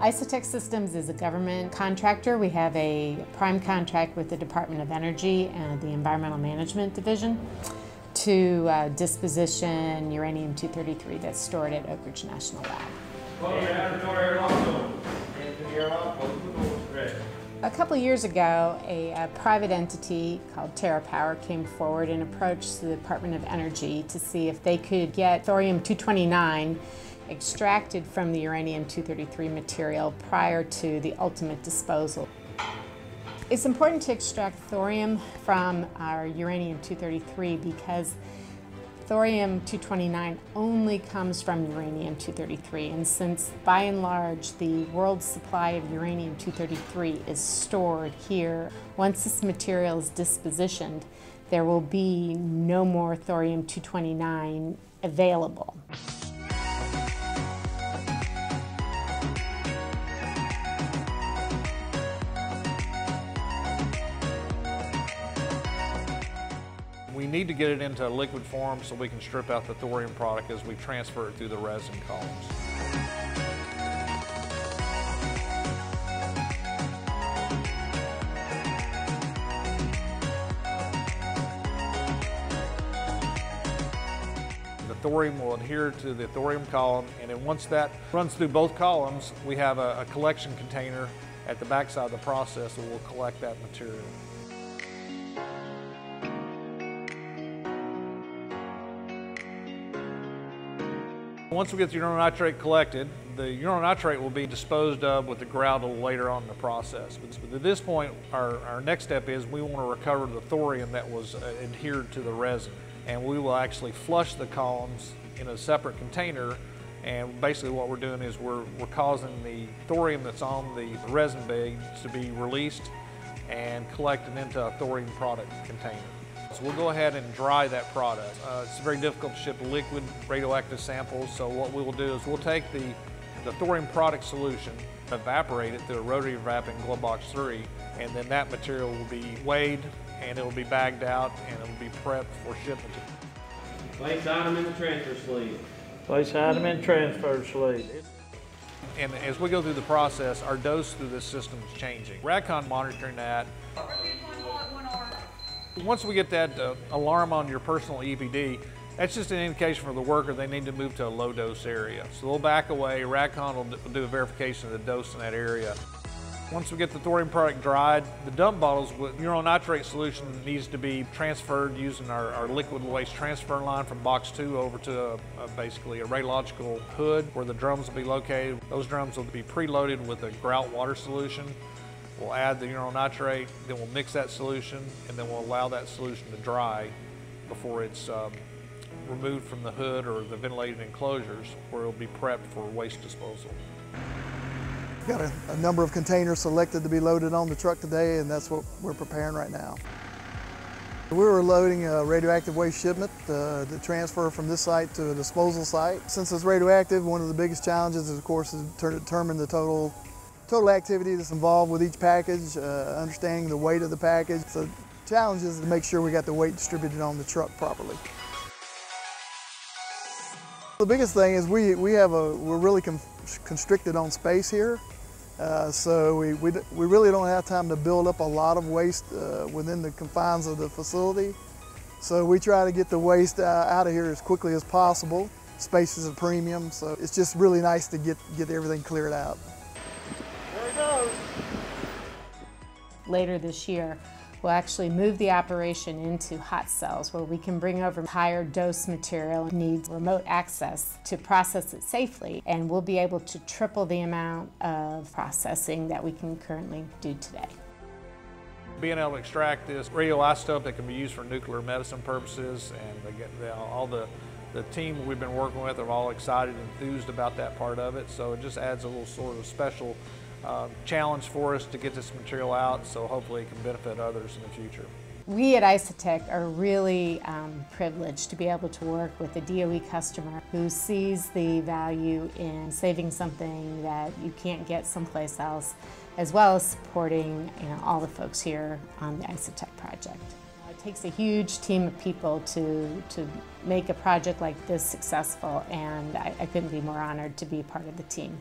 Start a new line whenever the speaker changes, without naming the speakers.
Isotek Systems is a government contractor. We have a prime contract with the Department of Energy and the Environmental Management Division to uh, disposition uranium-233 that's stored at Oak Ridge National Lab. A couple years ago, a, a, private entity called TerraPower came forward and approached the Department of Energy to see if they could get thorium-229 extracted from the uranium-233 material prior to the ultimate disposal. It's important to extract thorium from our uranium-233 because thorium-229 only comes from uranium-233 and since by and large the world's supply of uranium-233 is stored here, once this material is dispositioned there will be no more thorium-229 available.
Need to get it into a liquid form so we can strip out the thorium product as we transfer it through the resin columns. The thorium will adhere to the thorium column and then once that runs through both columns we have a, a collection container at the backside of the process that will collect that material. Once we get the uranyl nitrate collected, the uranyl nitrate will be disposed of with the grout later on in the process. But at this point, our, our next step is we want to recover the thorium that was uh, adhered to the resin. And we will actually flush the columns in a separate container and basically what we're doing is we're, we're causing the thorium that's on the resin bed to be released and collected into a thorium product container. So we'll go ahead and dry that product. Uh, it's very difficult to ship liquid radioactive samples, so what we will do is we'll take the, the thorium product solution, evaporate it through a rotary evaporating glove box 3, and then that material will be weighed and it will be bagged out and it will be prepped for shipment.
Place item in the transfer sleeve.
Place item in transfer sleeve.
And as we go through the process, our dose through this system is changing. RADCON monitoring that. Once we get that uh, alarm on your personal EPD, that's just an indication for the worker they need to move to a low dose area. So they'll back away, RADCON will do a verification of the dose in that area. Once we get the thorium product dried, the dump bottles with nitrate solution needs to be transferred using our, our liquid waste transfer line from box two over to a, a, basically a radiological hood where the drums will be located. Those drums will be preloaded with a grout water solution. We'll add the uranyl nitrate, then we'll mix that solution, and then we'll allow that solution to dry before it's um, removed from the hood or the ventilated enclosures where it'll be prepped for waste disposal.
Got a, a, number of containers selected to be loaded on the truck today, and that's what we're preparing right now. We were loading a radioactive waste shipment uh, to transfer from this site to a disposal site. Since it's radioactive, one of the biggest challenges, is, of course, is to determine the total total activity that's involved with each package, uh, understanding the weight of the package. So challenge is to make sure we got the weight distributed on the truck properly. The biggest thing is we, we have a, we're really constricted on space here. Uh, so we, we, we really don't have time to build up a lot of waste uh, within the confines of the facility. So we try to get the waste uh, out of here as quickly as possible. Space is a premium, so it's just really nice to get, get everything cleared out.
Later this year, we'll actually move the operation into hot cells where we can bring over higher dose material needs remote access to process it safely and we'll be able to triple the amount of processing that we can currently do today.
Being able to extract this radioisotope that can be used for nuclear medicine purposes and all the the team we've been working with are all excited and enthused about that part of it, so it just adds a little sort of special uh, challenge for us to get this material out, so hopefully it can benefit others in the future.
We at Isotek are really um, privileged to be able to work with a DOE customer who sees the value in saving something that you can't get someplace else, as well as supporting you know, all the folks here on the Isotek project. It takes a huge team of people to, to make a project like this successful, and I, I couldn't be more honored to be part of the team.